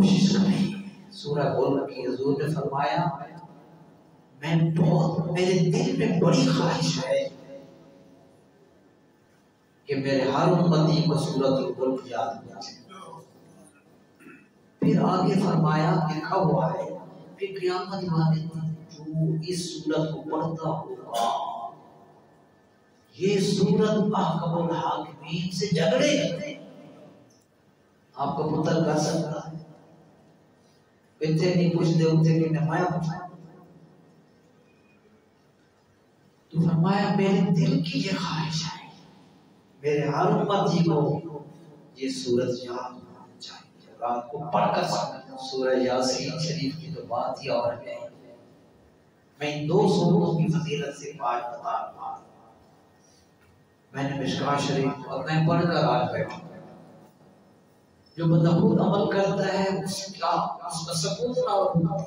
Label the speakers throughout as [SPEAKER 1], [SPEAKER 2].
[SPEAKER 1] कोशिश करें। सूरह बोल की हजूर ने फरमाया, मैं बहुत, मेरे दिल में बड़ी ख्वाहिश है कि मेरे हर उम्मती को सूरत मुल्क याद हो फिर आगे फरमाया, लिखा हुआ है, फिर क़यामत वाले दिन जो इस सूरत को पढ़ता होगा, ये सूरत अहकमुल हाकिमीन से झगड़े आपका पुत्र कर सकता है नहीं कुछ दे उतने की नमाया पूछा तो फरमाया मेरे दिल की ये ख्वाहिश है मेरे हर उम्मती को ये सूरत याद होना चाहिए रात को पढ़कर सूरह यासीन शरीफ की तो बात ही और है मैं इन दो सूरों की फजीलत से आज बता रहा मैंने मिशका शरीफ और मैं पढ़कर आज बैठा जो बंदा खुद अमल करता है उसका उसका सुकून और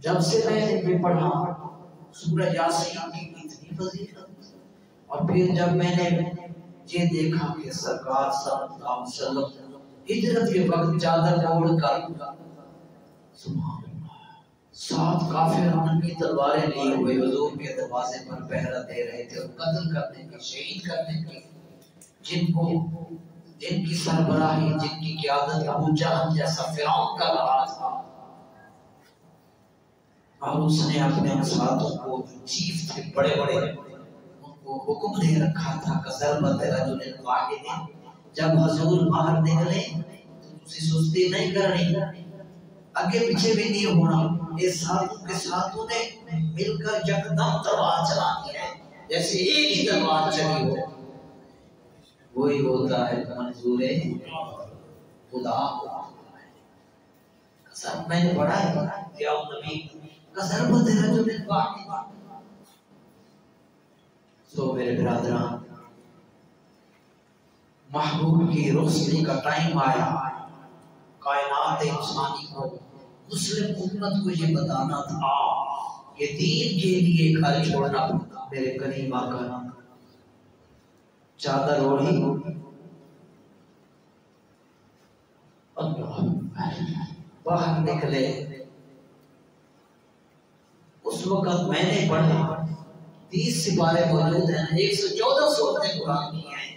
[SPEAKER 1] जब से मैंने पढ़ा, सूरह यासीन की इतनी फजीलत और फिर जब मैंने ये देखा कि सरकार सब हिजरत के वक्त चादर ओढ़ कर सात काफिर की तलवारें लिए हुए हुजूर के दरवाजे पर पहरा दे रहे थे और कत्ल करने की, शहीद करने की, जिनको जिनकी सरबराही, जिनकी क्यादत अबू जहल जैसा फिरौन कर रहा था। और उसने अपने साथों को चीफ थे बड़े बड़े उनको हुक्म दे रखा था कसर रजुल वाहिद जब हजूर बाहर निकले तो उसे सुस्ती नहीं करनी आगे पीछे भी नहीं होना। ये साधु के साधु ने मिलकर यकदम तलवार चलानी है जैसे एक ही तलवार चली हो। वही होता है, मंजूर खुदा कसम, मैंने पढ़ा है क्या नबी कसर बदे रजुल वाहिद तो मेरे बिरादरान, महबूब की रोशनी का टाइम आया। कायनात इंसानी को, मुस्लिम उम्मत को ये बताना था कि दीन के लिए घर छोड़ना पड़ता मेरे करीम आका चादर ओढ़ी बाहर निकले। उस वक्त मैंने पढ़ा तीस सिपारे मौजूद हैं एक सौ चौदह सूरतें कुरान की हैं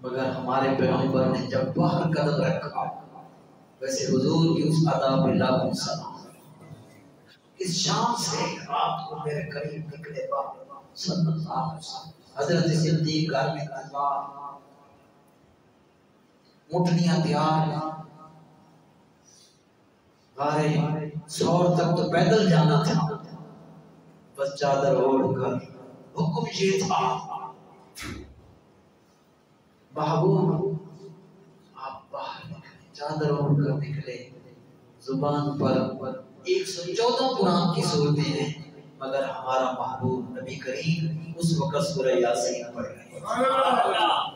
[SPEAKER 1] मगर हमारे पैगंबर ने जब बाहर कदम रखा, वैसे हुजूर की उस अदाब लागू सलाम इस शाम से रात को मेरे करीब निकले सौर तक तो पैदल जाना था। बस चादर ओढ़कर हुक्म ये था। आप बाहर निकले, चादर ओढ़कर निकले। ज़ुबान पर एक सौ चौदह कुरान की सूरतें हैं, मगर हमारा महबूब नबी करीम उस वक्त सूरह यासीन पढ़ रहे हैं